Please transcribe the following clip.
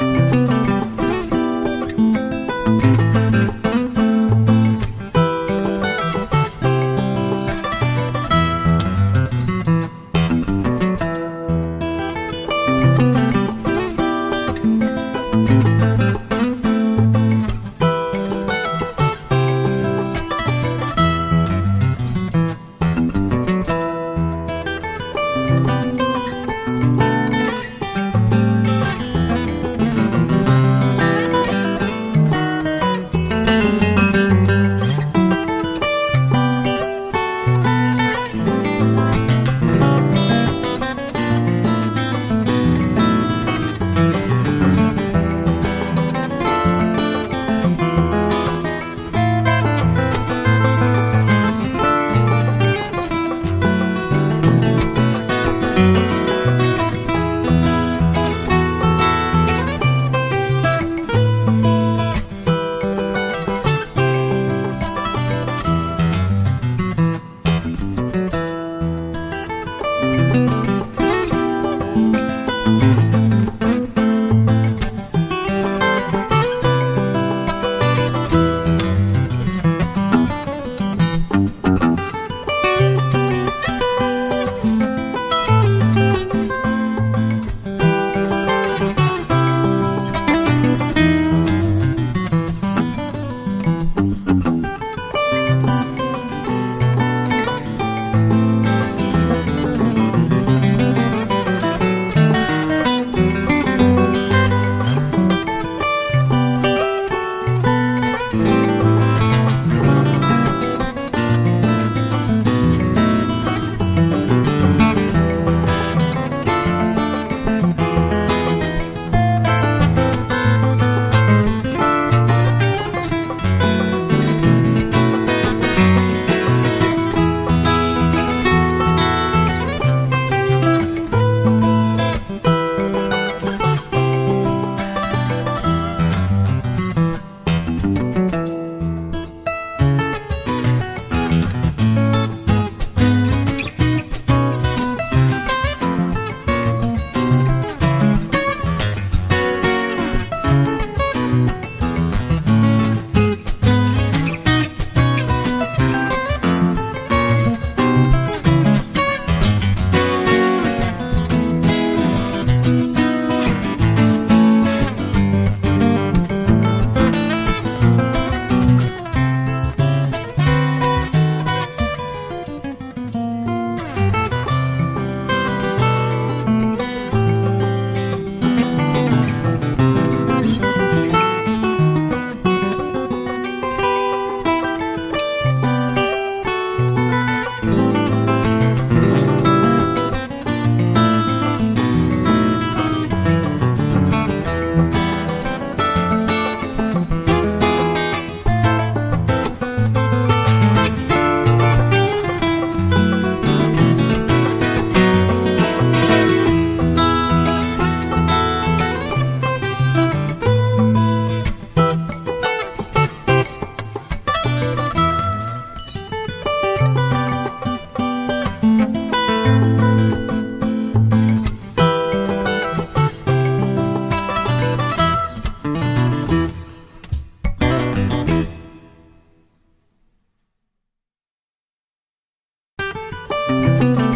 Bye. Música